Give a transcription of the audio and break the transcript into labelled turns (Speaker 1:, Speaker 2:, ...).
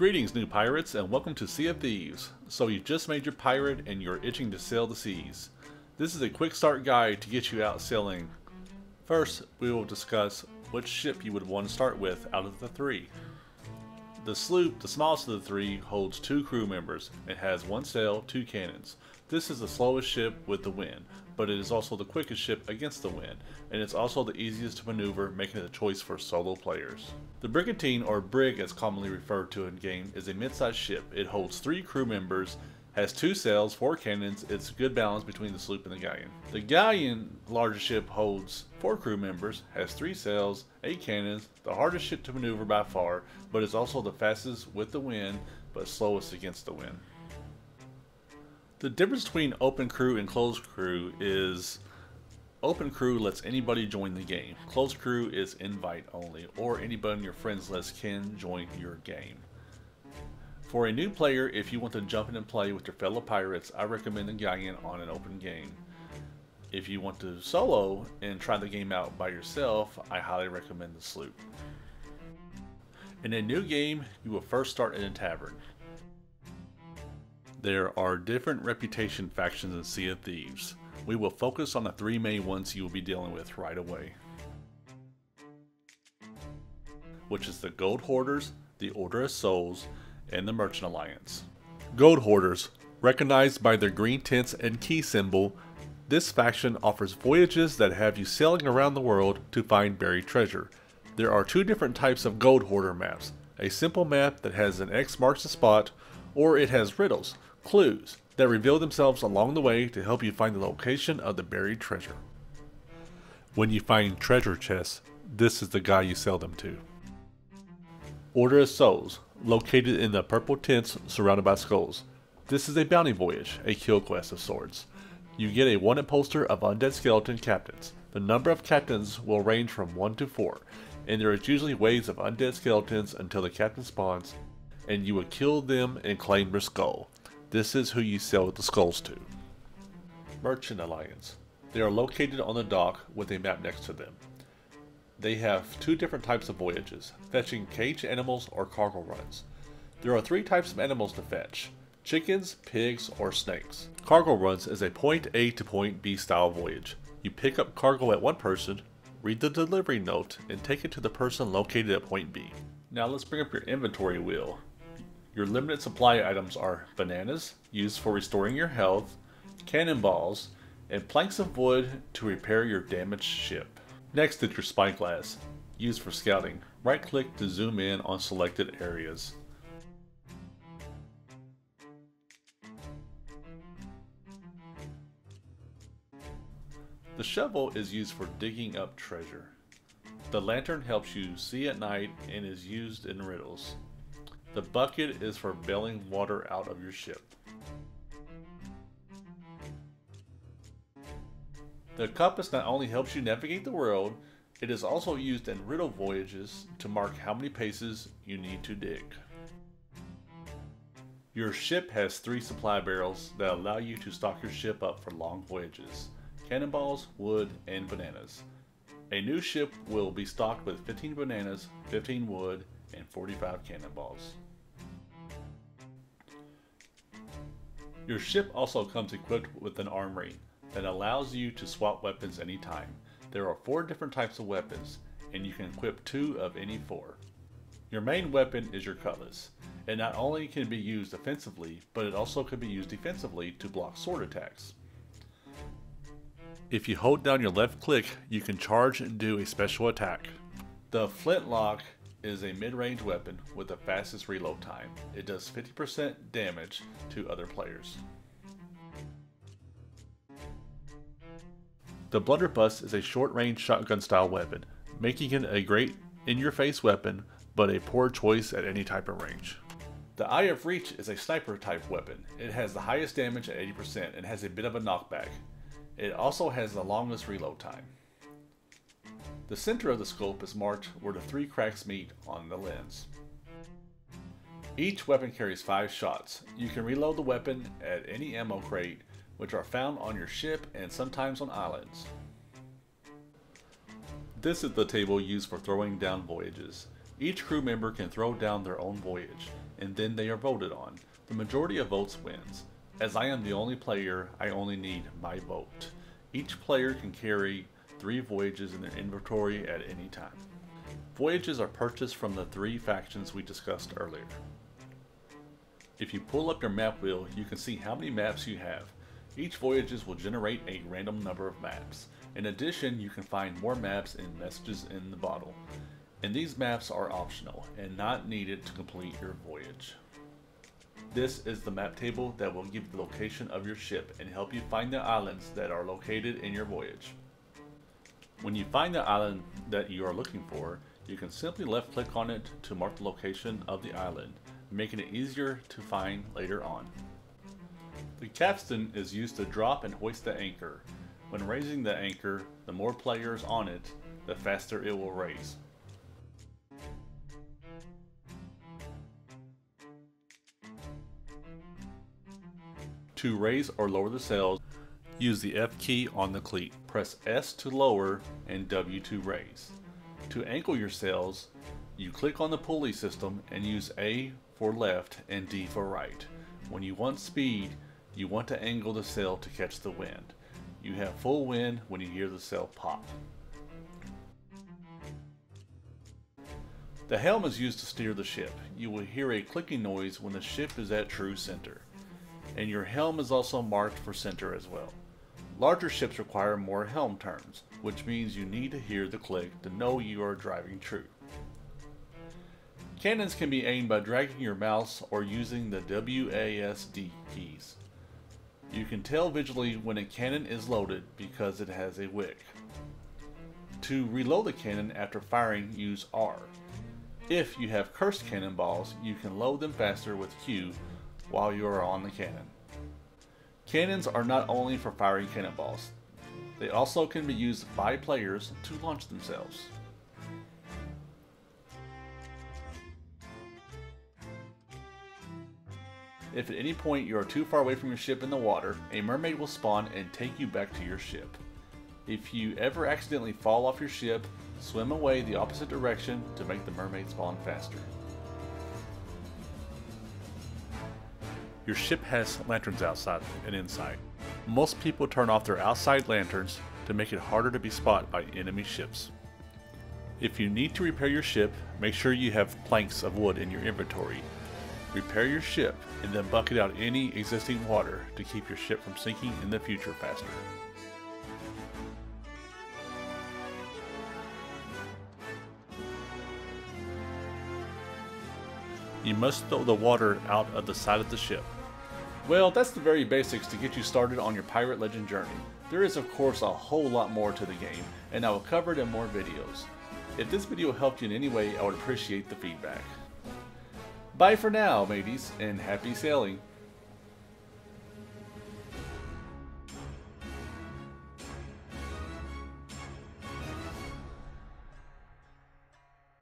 Speaker 1: Greetings new pirates and welcome to Sea of Thieves. So you've just made your pirate and you're itching to sail the seas. This is a quick start guide to get you out sailing. First, we will discuss which ship you would want to start with out of the three. The sloop, the smallest of the three, holds two crew members. It has one sail, two cannons. This is the slowest ship with the wind, but it is also the quickest ship against the wind, and it's also the easiest to maneuver, making it a choice for solo players. The Brigantine, or Brig as commonly referred to in game, is a mid-sized ship. It holds three crew members, has two sails, four cannons, it's a good balance between the sloop and the galleon. The galleon, larger ship, holds four crew members, has three sails, eight cannons, the hardest ship to maneuver by far, but is also the fastest with the wind, but slowest against the wind. The difference between open crew and closed crew is open crew lets anybody join the game. Closed crew is invite only, or anybody your friends list can join your game. For a new player, if you want to jump in and play with your fellow pirates, I recommend the Galleon on an open game. If you want to solo and try the game out by yourself, I highly recommend the sloop. In a new game, you will first start in a tavern. There are different reputation factions in Sea of Thieves. We will focus on the three main ones you will be dealing with right away. Which is the Gold Hoarders, the Order of Souls, and the Merchant Alliance. Gold Hoarders, recognized by their green tints and key symbol, this faction offers voyages that have you sailing around the world to find buried treasure. There are two different types of Gold Hoarder maps. A simple map that has an X marks the spot, or it has riddles, clues that reveal themselves along the way to help you find the location of the buried treasure. When you find treasure chests, this is the guy you sell them to. Order of Souls, located in the purple tents surrounded by skulls. This is a bounty voyage, a kill quest of sorts. You get a wanted poster of undead skeleton captains. The number of captains will range from 1 to 4, and there is usually waves of undead skeletons until the captain spawns, and you will kill them and claim their skull. This is who you sell the skulls to. Merchant Alliance. They are located on the dock with a map next to them. They have two different types of voyages, fetching caged animals or cargo runs. There are three types of animals to fetch, chickens, pigs, or snakes. Cargo runs is a point A to point B style voyage. You pick up cargo at one person, read the delivery note, and take it to the person located at point B. Now let's bring up your inventory wheel. Your limited supply items are bananas, used for restoring your health, cannonballs, and planks of wood to repair your damaged ship. Next is your spyglass, used for scouting. Right click to zoom in on selected areas. The shovel is used for digging up treasure. The lantern helps you see at night and is used in riddles. The bucket is for bailing water out of your ship. The compass not only helps you navigate the world, it is also used in riddle voyages to mark how many paces you need to dig. Your ship has three supply barrels that allow you to stock your ship up for long voyages. Cannonballs, wood, and bananas. A new ship will be stocked with 15 bananas, 15 wood, and 45 cannonballs. Your ship also comes equipped with an armory that allows you to swap weapons anytime. There are four different types of weapons, and you can equip two of any four. Your main weapon is your cutlass. It not only can be used offensively, but it also can be used defensively to block sword attacks. If you hold down your left click, you can charge and do a special attack. The flintlock is a mid-range weapon with the fastest reload time. It does 50% damage to other players. The blunderbuss is a short-range shotgun style weapon, making it a great in-your-face weapon, but a poor choice at any type of range. The Eye of Reach is a sniper type weapon. It has the highest damage at 80% and has a bit of a knockback. It also has the longest reload time. The center of the scope is marked where the three cracks meet on the lens. Each weapon carries 5 shots. You can reload the weapon at any ammo crate, which are found on your ship and sometimes on islands. This is the table used for throwing down voyages. Each crew member can throw down their own voyage. and then they are voted on. The majority of votes wins. As I am the only player, I only need my vote. Each player can carry three voyages in their inventory at any time. Voyages are purchased from the three factions we discussed earlier. If you pull up your map wheel, you can see how many maps you have. Each voyages will generate a random number of maps. In addition, you can find more maps in messages in the bottle. And these maps are optional and not needed to complete your voyage. This is the map table that will give the location of your ship and help you find the islands that are located in your voyage. When you find the island that you are looking for, you can simply left click on it to mark the location of the island, making it easier to find later on. Capstan is used to drop and hoist the anchor. When raising the anchor, the more players on it, the faster it will raise. To raise or lower the sails, use the F key on the cleat. Press S to lower and W to raise. To angle your sails, you click on the pulley system and use A for left and D for right. When you want speed, you want to angle the sail to catch the wind. You have full wind when you hear the sail pop. The helm is used to steer the ship. You will hear a clicking noise when the ship is at true center and your helm is also marked for center as well. Larger ships require more helm turns, which means you need to hear the click to know you are driving true. Cannons can be aimed by dragging your mouse or using the WASD keys. You can tell visually when a cannon is loaded because it has a wick. To reload the cannon after firing, use R. If you have cursed cannonballs, you can load them faster with Q while you are on the cannon. Cannons are not only for firing cannonballs, they also can be used by players to launch themselves. If at any point you are too far away from your ship in the water, a mermaid will spawn and take you back to your ship. If you ever accidentally fall off your ship, swim away the opposite direction to make the mermaid spawn faster. Your ship has lanterns outside and inside. Most people turn off their outside lanterns to make it harder to be spotted by enemy ships. If you need to repair your ship, make sure you have planks of wood in your inventory. Repair your ship and then bucket out any existing water to keep your ship from sinking in the future faster. You must throw the water out of the side of the ship. Well, that's the very basics to get you started on your Pirate Legend journey. There is of course a whole lot more to the game, and I will cover it in more videos. If this video helped you in any way, I would appreciate the feedback. Bye for now, mateys, and happy sailing!